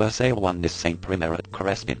For sale one Nissan Primera at Crespin.